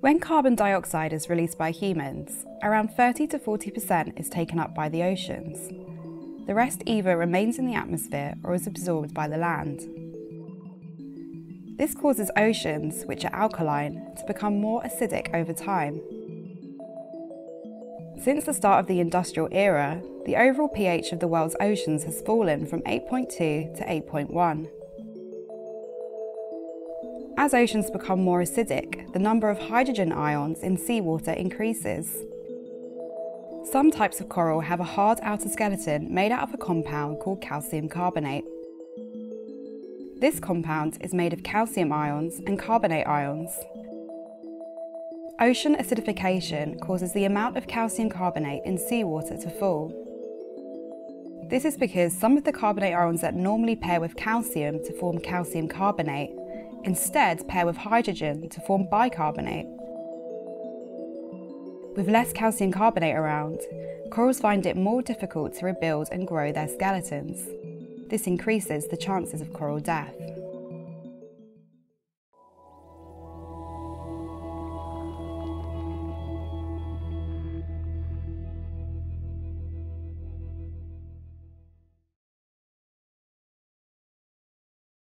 When carbon dioxide is released by humans, around 30 to 40% is taken up by the oceans. The rest either remains in the atmosphere or is absorbed by the land. This causes oceans, which are alkaline, to become more acidic over time. Since the start of the industrial era, the overall pH of the world's oceans has fallen from 8.2 to 8.1. As oceans become more acidic, the number of hydrogen ions in seawater increases. Some types of coral have a hard outer skeleton made out of a compound called calcium carbonate. This compound is made of calcium ions and carbonate ions. Ocean acidification causes the amount of calcium carbonate in seawater to fall. This is because some of the carbonate ions that normally pair with calcium to form calcium carbonate instead pair with hydrogen to form bicarbonate. With less calcium carbonate around, corals find it more difficult to rebuild and grow their skeletons. This increases the chances of coral death.